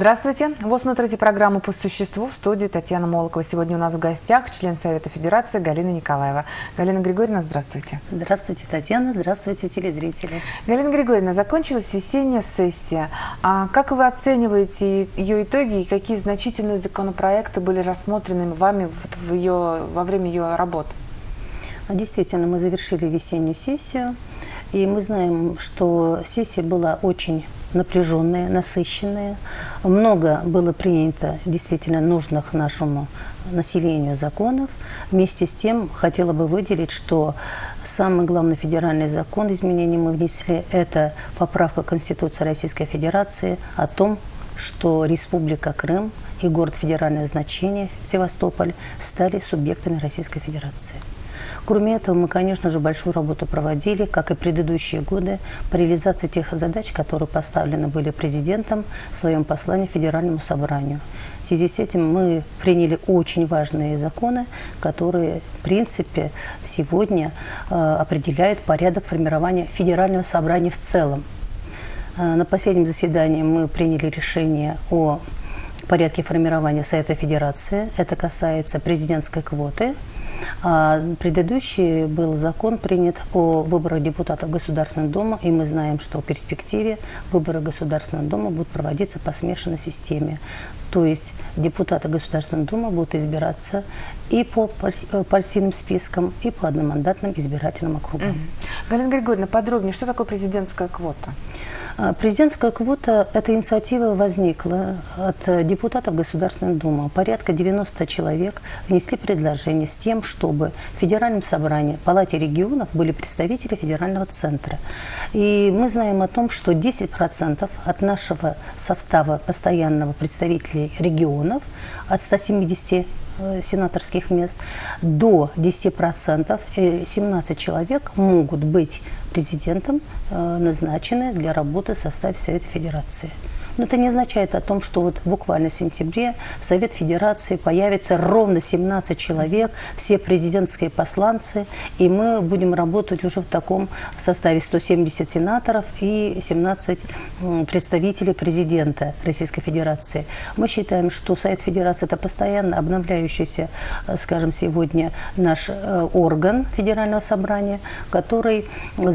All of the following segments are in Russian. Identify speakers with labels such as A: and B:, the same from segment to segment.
A: Здравствуйте. Вы смотрите программу «По существу» в студии Татьяна Молокова. Сегодня у нас в гостях член Совета Федерации Галина Николаева. Галина Григорьевна, здравствуйте.
B: Здравствуйте, Татьяна. Здравствуйте, телезрители.
A: Галина Григорьевна, закончилась весенняя сессия. А как вы оцениваете ее итоги и какие значительные законопроекты были рассмотрены вами в ее, во время ее работы?
B: Действительно, мы завершили весеннюю сессию, и мы знаем, что сессия была очень напряженные, насыщенные. Много было принято действительно нужных нашему населению законов. Вместе с тем хотела бы выделить, что самый главный федеральный закон, изменения мы внесли, это поправка Конституции Российской Федерации о том, что Республика Крым и город федерального значения Севастополь стали субъектами Российской Федерации. Кроме этого, мы, конечно же, большую работу проводили, как и предыдущие годы, по реализации тех задач, которые поставлены были президентом в своем послании Федеральному собранию. В связи с этим мы приняли очень важные законы, которые, в принципе, сегодня э, определяют порядок формирования Федерального собрания в целом. Э, на последнем заседании мы приняли решение о порядке формирования Совета Федерации. Это касается президентской квоты – а предыдущий был закон принят о выборах депутатов Государственного дома, и мы знаем, что в перспективе выборы Государственного дома будут проводиться по смешанной системе. То есть депутаты Государственного дома будут избираться и по э, партийным спискам, и по одномандатным избирательным округам.
A: Галина Григорьевна, подробнее, что такое президентская квота?
B: А, президентская квота, эта инициатива возникла от депутатов Государственной Думы. Порядка 90 человек внесли предложение с тем, чтобы в Федеральном собрании, Палате регионов были представители федерального центра. И мы знаем о том, что 10% от нашего состава постоянного представителей регионов, от 170 э, сенаторских мест, до 10%, 17 человек могут быть президентом э, назначены для работы в составе Совета Федерации. Но это не означает о том, что вот буквально в сентябре в Совет Федерации появится ровно 17 человек, все президентские посланцы, и мы будем работать уже в таком составе 170 сенаторов и 17 представителей президента Российской Федерации. Мы считаем, что Совет Федерации – это постоянно обновляющийся, э, скажем, сегодня наш э, орган Федерального собрания, который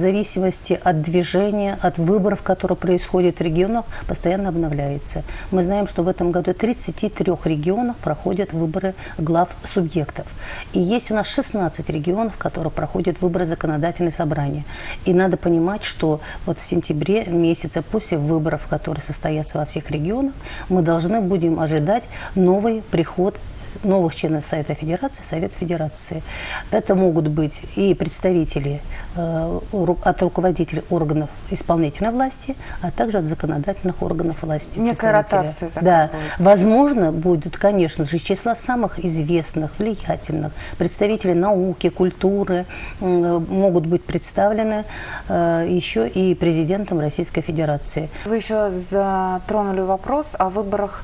B: зависимости от движения, от выборов, которые происходят в регионах, постоянно обновляется. Мы знаем, что в этом году в 33 регионах проходят выборы глав субъектов. И есть у нас 16 регионов, которые проходят выборы законодательной собрания. И надо понимать, что вот в сентябре месяце после выборов, которые состоятся во всех регионах, мы должны будем ожидать новый приход новых членов Совета Федерации, Совет Федерации. Это могут быть и представители э, от руководителей органов исполнительной власти, а также от законодательных органов власти.
A: Некая ротация.
B: Да. Будет. Возможно, будет, конечно же, из числа самых известных, влиятельных представителей науки, культуры э, могут быть представлены э, еще и президентом Российской Федерации.
A: Вы еще затронули вопрос о выборах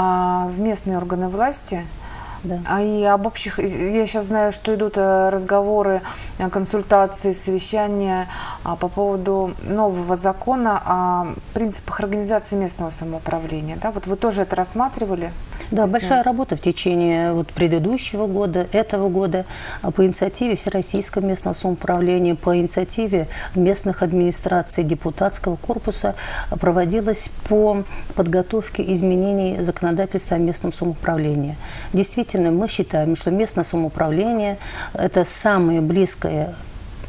A: в местные органы власти. Да. А и об общих, я сейчас знаю, что идут э, разговоры, э, консультации, совещания а, по поводу нового закона о принципах организации местного самоуправления. Да? Вот вы тоже это рассматривали?
B: Да, Если... большая работа в течение вот предыдущего года, этого года а, по инициативе Всероссийского местного самоуправления, по инициативе местных администраций депутатского корпуса проводилась по подготовке изменений законодательства о местном самоуправлении. Действительно мы считаем, что местное самоуправление – это самое близкое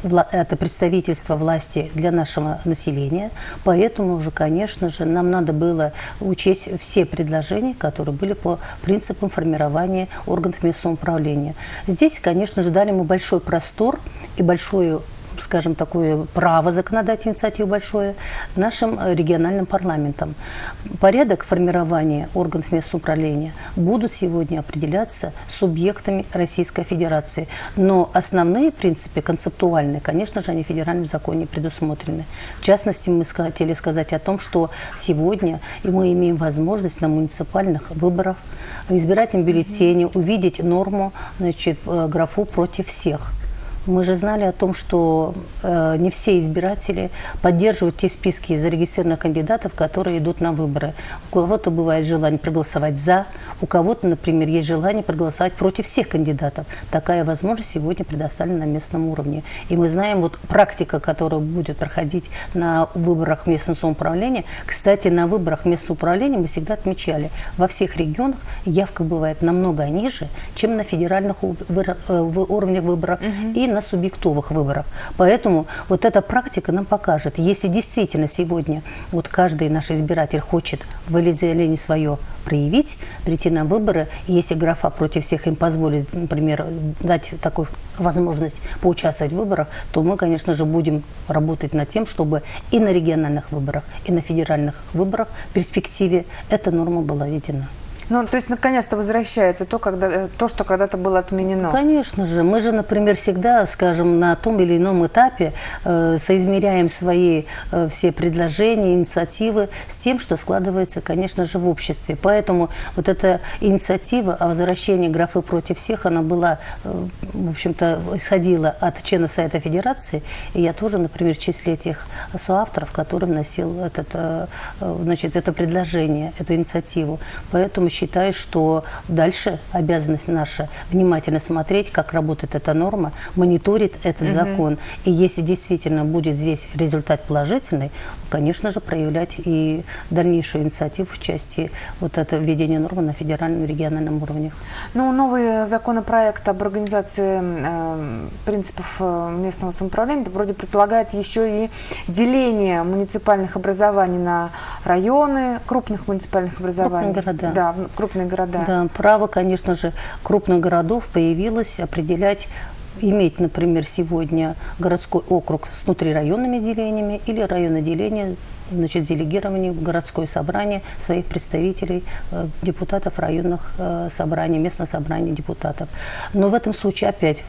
B: это представительство власти для нашего населения. Поэтому уже, конечно же, нам надо было учесть все предложения, которые были по принципам формирования органов местного управления. Здесь, конечно же, дали мы большой простор и большую скажем, такое право законодательной инициативы большое нашим э, региональным парламентам. Порядок формирования органов местного управления будут сегодня определяться субъектами Российской Федерации. Но основные принципы концептуальные, конечно же, они в федеральном законе предусмотрены. В частности, мы хотели сказать о том, что сегодня мы имеем возможность на муниципальных выборах в избирательном бюллетене увидеть норму, значит, э, графу против всех Мы же знали о том, что э, не все избиратели поддерживают те списки зарегистрированных кандидатов, которые идут на выборы. У кого-то бывает желание проголосовать за, у кого-то, например, есть желание проголосовать против всех кандидатов. Такая возможность сегодня предоставлена на местном уровне. И мы знаем, вот практика, которая будет проходить на выборах местного самоуправления, кстати, на выборах местного управления мы всегда отмечали, во всех регионах явка бывает намного ниже, чем на федеральных э, уровнях выборах угу. и на субъектовых выборах. Поэтому вот эта практика нам покажет, если действительно сегодня вот каждый наш избиратель хочет волеизъявление свое проявить, прийти на выборы, если графа против всех им позволит, например, дать такую возможность поучаствовать в выборах, то мы, конечно же, будем работать над тем, чтобы и на региональных выборах, и на федеральных выборах в перспективе эта норма была введена.
A: Ну, то есть, наконец-то возвращается то, когда, э, то, что когда-то было отменено.
B: Конечно же. Мы же, например, всегда, скажем, на том или ином этапе э, соизмеряем свои э, все предложения, инициативы с тем, что складывается, конечно же, в обществе. Поэтому вот эта инициатива о возвращении графы против всех, она была, э, в общем-то, исходила от члена Совета Федерации. И я тоже, например, в числе тех соавторов, который вносил этот, э, э значит, это предложение, эту инициативу. Поэтому считаю, что дальше обязанность наша внимательно смотреть, как работает эта норма, мониторить этот угу. закон. И если действительно будет здесь результат положительный, конечно же, проявлять и дальнейшую инициативу в части вот этого введения нормы на федеральном и региональном уровнях.
A: Ну, новый законопроект об организации э, принципов местного самоуправления вроде предполагает еще и деление муниципальных образований на районы, крупных муниципальных образований.
B: Крупные города.
A: Да, крупные города.
B: Да, право, конечно же, крупных городов появилось определять иметь, например, сегодня городской округ с внутрирайонными делениями или районное деление значит, делегирование в городское собрание своих представителей, э, депутатов районных э, собраний, местных собраний депутатов. Но в этом случае опять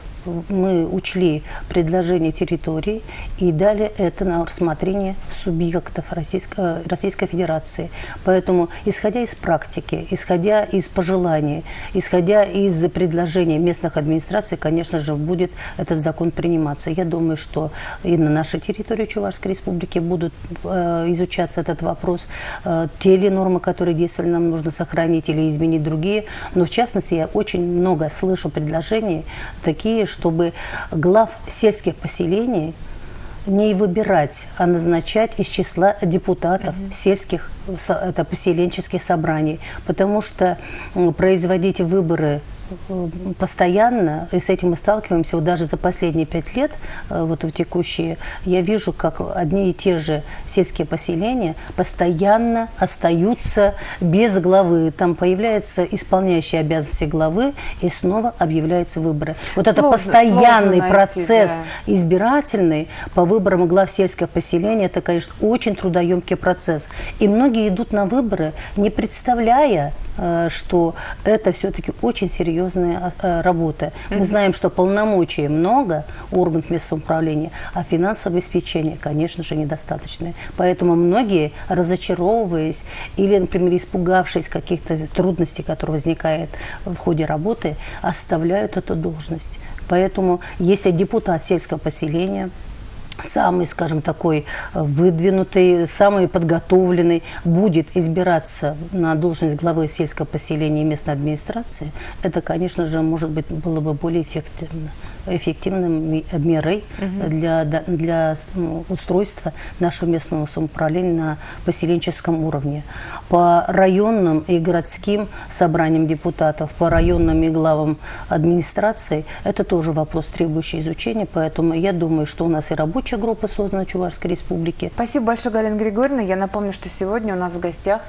B: мы учли предложение территории и дали это на рассмотрение субъектов Российской, Российской Федерации. Поэтому, исходя из практики, исходя из пожеланий, исходя из предложений местных администраций, конечно же, будет этот закон приниматься. Я думаю, что и на нашей территории Чувашской Республики будут э, изучаться этот вопрос. Э, те ли нормы, которые действовали, нам нужно сохранить или изменить другие. Но в частности, я очень много слышу предложений, такие, чтобы глав сельских поселений не выбирать, а назначать из числа депутатов угу. сельских это поселенческих собраний, потому что производить выборы постоянно, и с этим мы сталкиваемся, вот даже за последние пять лет, э, вот в текущие, я вижу, как одни и те же сельские поселения постоянно остаются без главы. Там появляется исполняющий обязанности главы, и снова объявляются выборы. Вот сложно, это постоянный найти, процесс да. избирательный по выборам глав сельского поселения, это, конечно, очень трудоемкий процесс. И многие идут на выборы, не представляя, что это все-таки очень серьезная э, работа. Мы знаем, что полномочий много у органов местного управления, а финансовое обеспечение, конечно же, недостаточное. Поэтому многие, разочаровываясь или, например, испугавшись каких-то трудностей, которые возникают в ходе работы, оставляют эту должность. Поэтому, если депутат сельского поселения самый, скажем, такой э, выдвинутый, самый подготовленный будет избираться на должность главы сельского поселения и местной администрации, это, конечно же, может быть, было бы более эффективно эффективной мерой угу. для, для устройства нашего местного самоуправления на поселенческом уровне. По районным и городским собраниям депутатов, по районным и главам администрации, это тоже вопрос, требующий изучения, поэтому я думаю, что у нас и рабочая группа создана в Чувашской республике.
A: Спасибо большое, Галина Григорьевна. Я напомню, что сегодня у нас в гостях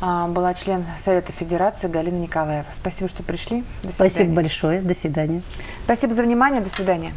A: а, была член Совета Федерации Галина Николаева. Спасибо, что пришли.
B: До Спасибо большое. До свидания.
A: Спасибо за внимание. До свидания.